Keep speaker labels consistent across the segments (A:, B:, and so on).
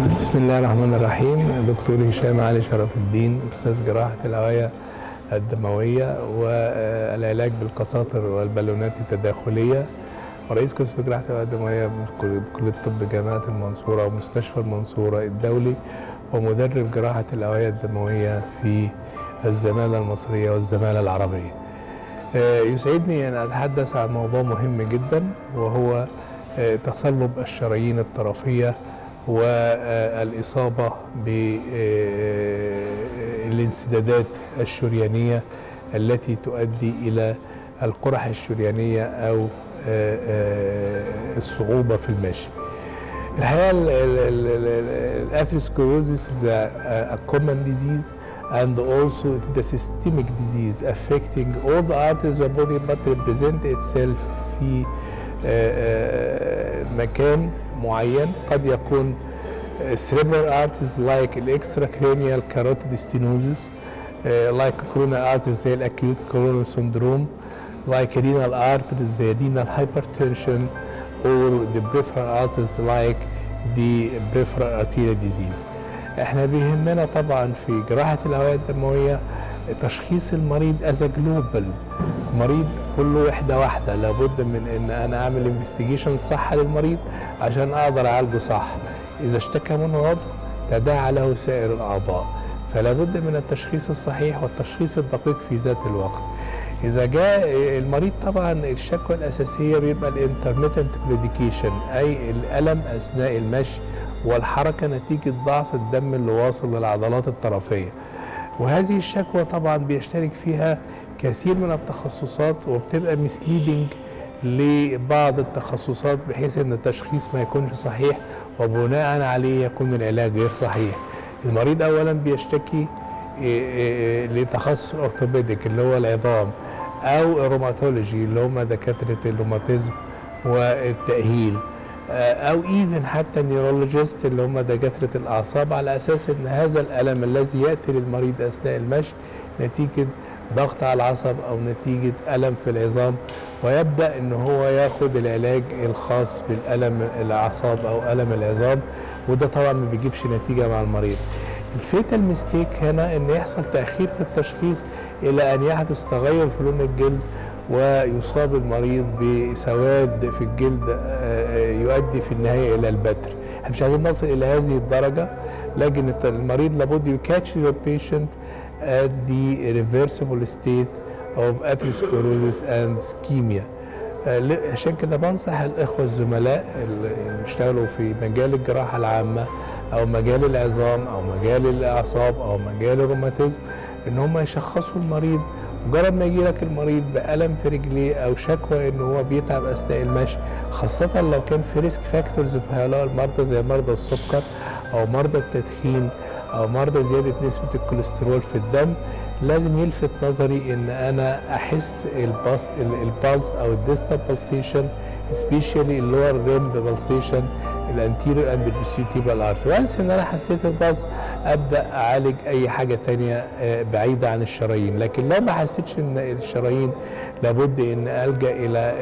A: بسم الله الرحمن الرحيم دكتور هشام علي شرف الدين أستاذ جراحة الاوعيه الدموية والعلاج بالقساطر والبالونات التداخلية ورئيس قسم جراحة الاوعيه الدموية بكلية طب جامعة المنصورة ومستشفى المنصورة الدولي ومدرب جراحة الاوعيه الدموية في الزمالة المصرية والزمالة العربية. يسعدني أن أتحدث عن موضوع مهم جدا وهو تصلب الشرايين الطرفية والإصابة بالانسدادات الشريانية التي تؤدي إلى القرح الشريانية أو الصعوبة في المشي. الحقيقة الأثيروسكلروزيس is a, common disease and also a systemic disease affecting all the arteries of the body but represent itself في مكان معين. قد يكون cerebral arteries like ال extracranial carotid stenosis like coronary arteries زي ال acute coronary syndrome like renal arteries زي renal hypertension أو the peripheral arteries like the peripheral arterial disease إحنا بيهمنا طبعا في جراحة الاوعيه الدموية تشخيص المريض as global مريض كل وحدة واحدة. لابد من إن أنا أعمل investigation صح للمريض عشان أقدر أعالجه صح. إذا اشتكى منه عضو تداعى له سائر الأعضاء. فلا بد من التشخيص الصحيح والتشخيص الدقيق في ذات الوقت. إذا جاء المريض طبعا الشكوى الأساسية بيبقى ال intermittent claudication أي الألم أثناء المشي والحركة نتيجة ضعف الدم اللي واصل للعضلات الطرفية. وهذه الشكوى طبعا بيشترك فيها كثير من التخصصات وبتبقى misleading لبعض التخصصات بحيث إن التشخيص ما يكونش صحيح وبناء عليه يكون العلاج غير صحيح. المريض اولا بيشتكي لتخصص orthopedic اللي هو العظام أو ال rheumatology اللي هم دكاترة الروماتيزم والتأهيل أو even حتى ال neurologist اللي هم دكاترة الأعصاب على أساس إن هذا الألم الذي يأتي للمريض أثناء المشي نتيجة ضغط على العصب أو نتيجة ألم في العظام ويبدأ إن هو ياخد العلاج الخاص بالألم الأعصاب أو ألم العظام وده طبعا ما بيجيبش نتيجة مع المريض. ال fatal mistake هنا إن يحصل تأخير في التشخيص إلى أن يحدث تغير في لون الجلد ويصاب المريض بسواد في الجلد يؤدي في النهاية إلى البتر. إحنا مش عايزين نصل إلى هذه الدرجة لكن المريض لابد you catch the patient at the reversible state of atherosclerosis and ischemia. عشان كده بنصح الإخوة الزملاء اللي بيشتغلوا في مجال الجراحة العامة أو مجال العظام أو مجال الأعصاب أو مجال الروماتيزم إن هم يشخصوا المريض. مجرد ما يجي لك المريض بألم في رجليه أو شكوى إن هو بيتعب أثناء المشي خاصة لو كان في risk factors في هؤلاء المرضى زي مرضى السكر أو مرضى التدخين أو مرضى زيادة نسبة الكوليسترول في الدم لازم يلفت نظري إن أنا أحس الباس البالس أو الديستال بالسيشن سبيشالي اللور ريمب بالسيشن الانتيريور اند البيسيوتيبال ارث وانس إن أنا حسيت ال pulse أبدأ أعالج أي حاجة تانية بعيدة عن الشرايين. لكن لو ما حسيتش إن الشرايين لابد إن ألجأ إلى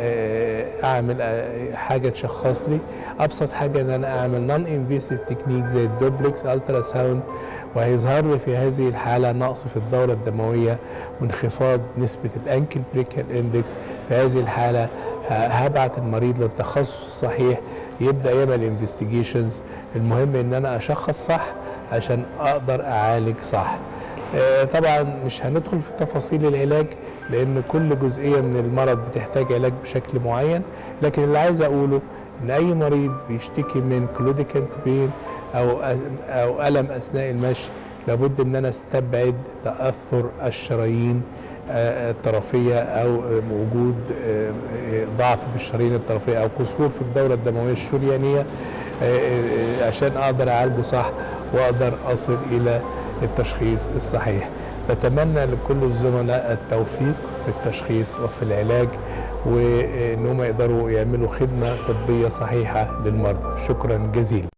A: أعمل حاجة تشخص لي. أبسط حاجة إن أنا أعمل non invasive technique زي ال duplex ultrasound وهيظهر لي في هذه الحالة نقص في الدورة الدموية وانخفاض نسبة ال ankle brachial index. في هذه الحالة هبعت المريض للتخصص الصحيح يبدأ يعمل investigations المهم إن أنا أشخص صح عشان أقدر أعالج صح. آه طبعا مش هندخل في تفاصيل العلاج لأن كل جزئية من المرض بتحتاج علاج بشكل معين. لكن اللي عايز أقوله إن أي مريض بيشتكي من كلوديكانت بين أو أو ألم أثناء المشي لابد إن أنا أستبعد تأثر الشرايين الطرفية أو وجود ضعف في الشرايين الطرفية أو قصور في الدورة الدموية الشريانية عشان أقدر أعالجه صح وأقدر أصل إلى التشخيص الصحيح. بتمنى لكل الزملاء التوفيق في التشخيص وفي العلاج وإن هم يقدروا يعملوا خدمة طبية صحيحة للمرضى. شكرا جزيلا.